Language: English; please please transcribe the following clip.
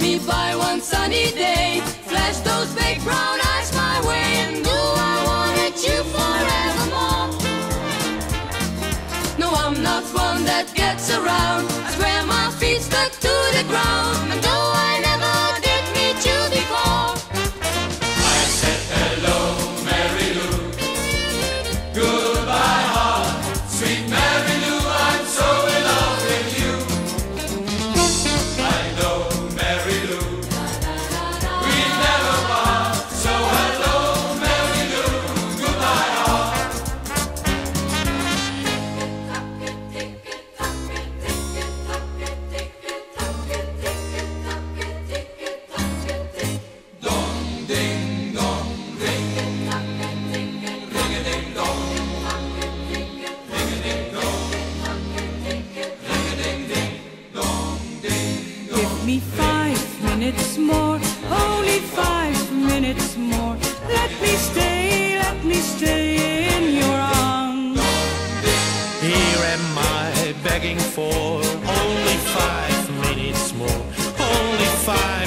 me by one sunny day. Flash those big brown eyes my way, and do I wanted you forevermore? No, I'm not one that gets around. minutes more, only five minutes more. Let me stay, let me stay in your arms. Here am I begging for only five minutes more, only five.